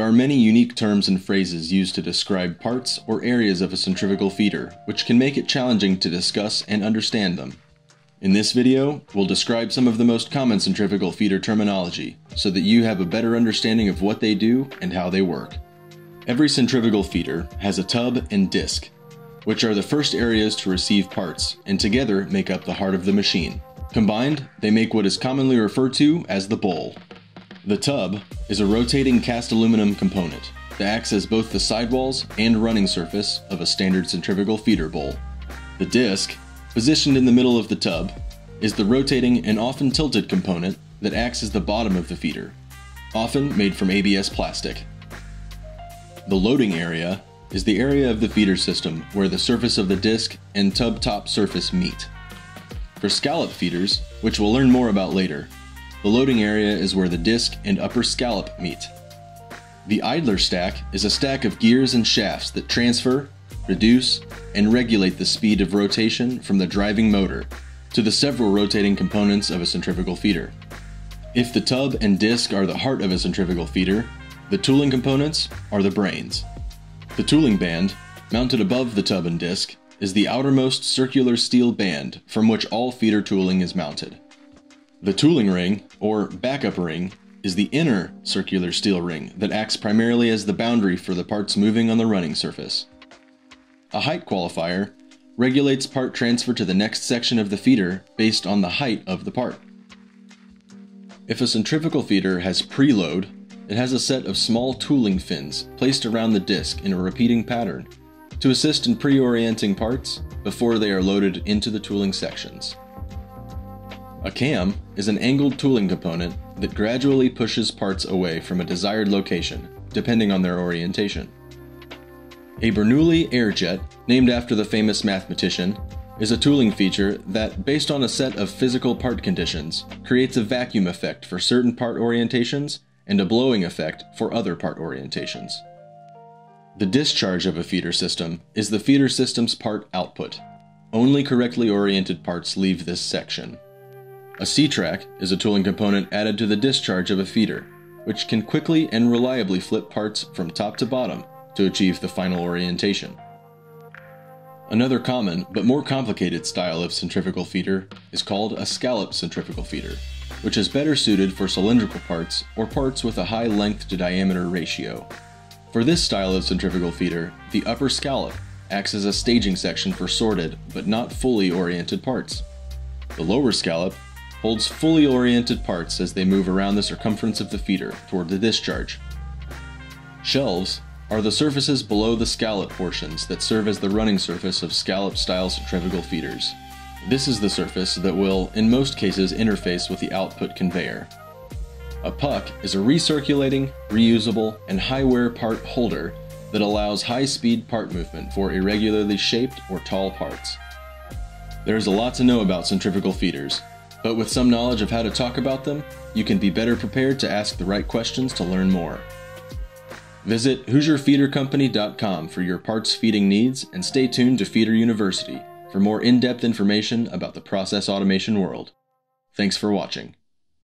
are many unique terms and phrases used to describe parts or areas of a centrifugal feeder, which can make it challenging to discuss and understand them. In this video, we'll describe some of the most common centrifugal feeder terminology, so that you have a better understanding of what they do and how they work. Every centrifugal feeder has a tub and disc, which are the first areas to receive parts, and together make up the heart of the machine. Combined, they make what is commonly referred to as the bowl. The tub is a rotating cast aluminum component that acts as both the sidewalls and running surface of a standard centrifugal feeder bowl. The disc, positioned in the middle of the tub, is the rotating and often tilted component that acts as the bottom of the feeder, often made from ABS plastic. The loading area is the area of the feeder system where the surface of the disc and tub top surface meet. For scallop feeders, which we'll learn more about later, the loading area is where the disc and upper scallop meet. The idler stack is a stack of gears and shafts that transfer, reduce, and regulate the speed of rotation from the driving motor to the several rotating components of a centrifugal feeder. If the tub and disc are the heart of a centrifugal feeder, the tooling components are the brains. The tooling band, mounted above the tub and disc, is the outermost circular steel band from which all feeder tooling is mounted. The tooling ring, or backup ring, is the inner circular steel ring that acts primarily as the boundary for the parts moving on the running surface. A height qualifier regulates part transfer to the next section of the feeder based on the height of the part. If a centrifugal feeder has preload, it has a set of small tooling fins placed around the disc in a repeating pattern to assist in pre-orienting parts before they are loaded into the tooling sections. A cam is an angled tooling component that gradually pushes parts away from a desired location, depending on their orientation. A Bernoulli airjet, named after the famous mathematician, is a tooling feature that, based on a set of physical part conditions, creates a vacuum effect for certain part orientations and a blowing effect for other part orientations. The discharge of a feeder system is the feeder system's part output. Only correctly oriented parts leave this section. A C-track is a tooling component added to the discharge of a feeder, which can quickly and reliably flip parts from top to bottom to achieve the final orientation. Another common, but more complicated style of centrifugal feeder is called a scallop centrifugal feeder, which is better suited for cylindrical parts or parts with a high length to diameter ratio. For this style of centrifugal feeder, the upper scallop acts as a staging section for sorted but not fully oriented parts. The lower scallop holds fully oriented parts as they move around the circumference of the feeder toward the discharge. Shelves are the surfaces below the scallop portions that serve as the running surface of scallop style centrifugal feeders. This is the surface that will, in most cases, interface with the output conveyor. A puck is a recirculating, reusable, and high wear part holder that allows high speed part movement for irregularly shaped or tall parts. There is a lot to know about centrifugal feeders, but with some knowledge of how to talk about them, you can be better prepared to ask the right questions to learn more. Visit HoosierFeederCompany.com for your parts feeding needs and stay tuned to Feeder University for more in depth information about the process automation world. Thanks for watching.